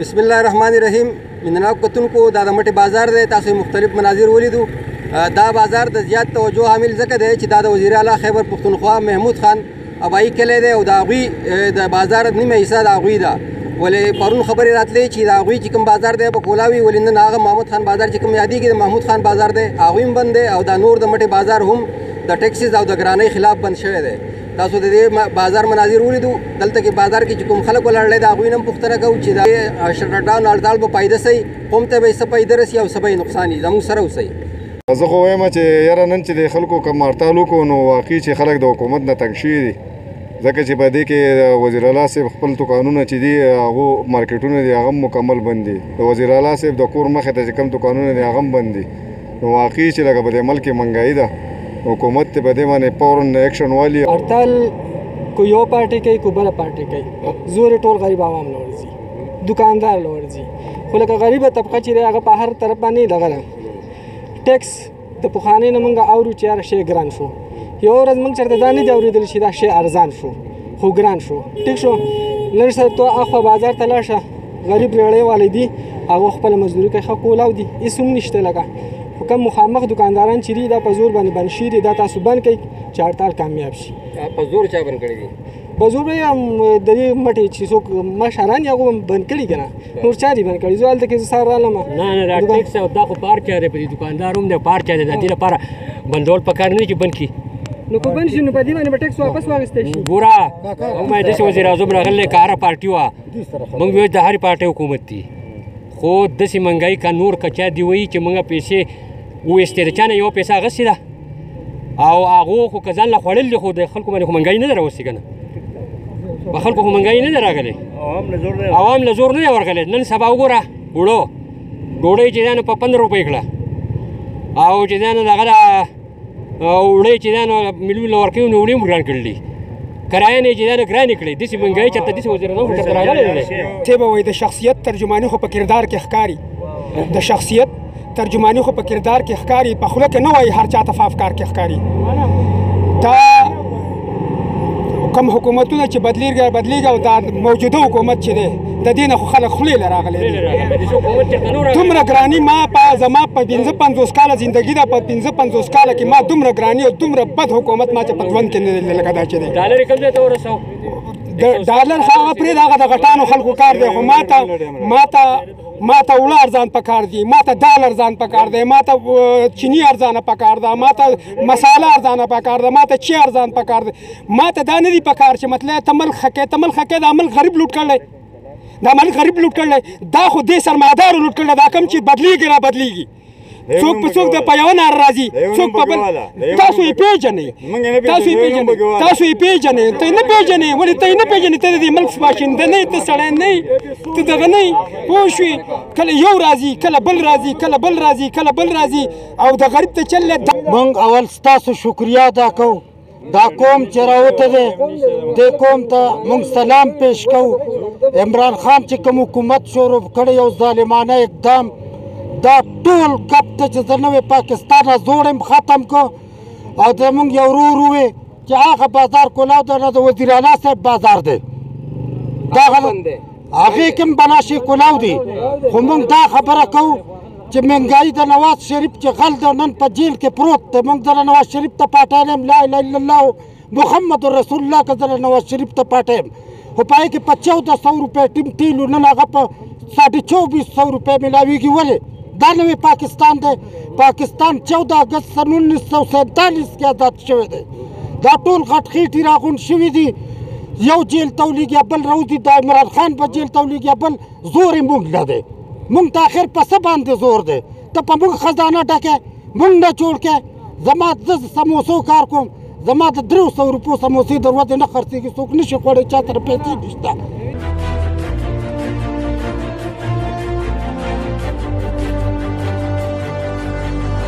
بسم الله الرحمن الرحیم منناک کتونکو دا د مټې بازار دی تاسو مختلف مناظر ولیدو دا بازار د زیات توجه حامل ځکه دی چې دا د وزیر اعلی خیبر پښتونخوا محمود خان ابایی کلی دی او د هغوی د بازار نیمه حصه د هغوی ده ولې پرون خبرې راتلې چې د هغوی چې کوم بازار دی په کولاوي ولې نن هغه محمود خان بازار چې کوم یادېږي د محمود خان بازار دی هغوی هم بند دی او دا نور د مټې بازار هم د ټیکسیز او د ګرانۍ خلاف بند شوی دی تاسو د دې بازار مناظر ولیدو دلته کې بازار کې چې کوم خلک ولاړل دا غوینم پښتنه کوو چې دا شټډان اړدال په پایده سي قوم ته به څه پایده رسی او څه به نقصان یې زموږ سره وسی زه خو وایم چې یاره نن چې د خلکو کم هړتال وکړو نو واقعي چې خلک د حکومت نه تنګ شوي دي ځکه چې په دې کې وزیر اعلی صاحب خپل دکانونه چې دي هغه مارکیټونه دي هغه مکمل بند دي د وزیر اعلی صاحب د کور مخې ته چې کوم دکانونه دي هغه بند دي نو واقعي چې لکه په دې ملک کې منګایي ده حکومت ته په دې باندې فورا اکشن والي هړتال کو یو پارټي کوي کو بل پارټي کوي زور ټول غریب عوام نه ورځي دکاندار نه ورځي خو لکه غریبه طبقه چې هغه په هر طرف باندې دغه ده ټیکس د پخواني نه مونږ اورو چې هر شی ګران شو یو ورځ مونږ چرته دا نه دی اورېدل چې دا شی ارزان شو خو ګران شو ټیک شو نن سبا ته اخوا بازار ته لاړ شه غریب ریړې والي دي هغه خپل مزدوري کوي خو کولاو دي هیڅ هم نشته لکه خو کوم مخامخ دکانداران چې دي دا په زور باندې بند شي دي دا تاسو بند کوي چې هړتال کامیاب شي په زور چا بند کړی دي په زور یې هم د دې مټې چې څوک مشران یې هغه هم بند کړي که نه نور چا دي بند کړي زه هلته کې زه سهار رالم نه نه دا ټیک صاحب دا خو پار چاره په دې دوکاندار هم دی پار چاره د دې لپاره بندول پکار نه چې بند کړي نو کو بند شي نو په دې باندې به ټیکس واپس واخیستل شي ګوره مې د وزیر اعظم راغلی کاره پارټي وه موږ ویو د هرې پارټۍ حکومت دی خو داسې منګای کا نور که چا دی وایي چې موږ پیسې وویستې د چا نه یوه پیسه اخیستې ده او هغو خو که ځان له خوړل دي خو د خلکو باندې خو منګای نه ده راوستې که نه په خلکو خو منګای نه ده راغلی عوام له زور نه دی ورغلی نن سبا وګوره اوړو ډوډۍ چې ده نو په پنځه روپۍ کړه او چې ده نو دغه او وړې چې دا نو مليون لور کې نو وړې مرګ کړلې کرایه نه جدال ګران کړی د سی منګای چې د سی وزیر نو ټکر راغلی دی ته به وای د شخصیت ترجمانی خو په کردار کې ښکاری د شخصیت ترجمانی خو په کردار کې ښکاری په خله کې نه وای هر چاته فاف کار کې ښکاری دا کوم حکومتونه چې بدلیږي بدلیږي او دا موجوده حکومت چې دی د دې نه خو خلک خولې له راغلي دومره ګراني ما په زما په پنځه پنځوس کاله زندګي ده په پنځه پنځوس کاله کې ما دومره ګراني او دومره بد حکومت ما چې په ژوند کې نه دی لکه دا چې دی ډالر کوم ځای ته ورسو ډالر هغه پرې هغه د غټانو خلکو کار دی خو ما ته ما ته ما ته وړه ارزان پکار دي ما ته دال ارزان پکار دی ما ته چینی ارزانه پکار ده ما ته مساله ارزانه پکار ده ما ته چی ارزان پکار دی ما ته دا نه دي پکار چې مطلب ته ملک خکې ته ملک خکې دا ملک غریب لوټ کړی دا ملک غریب لوټ کړی دا خو دې سرمایدارو لوټ کړی دا کم چې بدلیږي را بدلیږي څوک په څوک د په یو نار راځي څوک په بل تاسو یې پیژنئ تاسو یې پیژنئ تاسو یې پیژنئ ته نه پیژنئ ولې ته نه پیژنئ ته د ملک باشنده نه ته سړی نه ته دغه نه پوه شوې کله یو راځي کله بل راځي کله بل راځي کله بل راځي او د غریب ته چل مونږ اول ستاسو شکریا ادا کوو دا قوم چې راوته دی د قوم ته موږ سلام پیش کوو عمران خان چې کوم حکومت شروع کړی یو ظالمانه اقدام دا ټول کپ ته چې زه نوې پاکستان را جوړم ختم کو او د موږ یو ورو ورو وي چې هغه بازار کولاو د نه د وزیر اعلی صاحب بازار دی دا هغه کوم بلاشي کولاو دی خو موږ دا خبره کوو چې منګای د نواز شریف چې غل ده نن په جیل کې پروت دی موږ د نواز شریف ته پاټی نه لا اله الا الله محمد رسول الله که د نواز شریف ته پاټی یم خو په هغې کې په چوده سو روپۍ ټیم تیلو نن هغه په ساډه چوبیس سو روپۍ میلاویږي ولې دا نوی پاکستان دی پاکستان چوده اګست سن انیس سو سینتالیس کې آزاد شوی دی دا ټول غټ خېټي راغونډ شوي دي یو جیل ته ولیږي بل راوځي دا عمران خان په جیل ته ولیږي بل زور موږ نه دی موږ ته اخر په څه باندې زور دی ته په موږ خزانه ډکه موږ نه جوړ کې زما زه سموسو کار کوم زما د درو سو روپو سموسې د ورځې نه خرڅېږي څوک نه شي خوړی چا سره پیسې نشته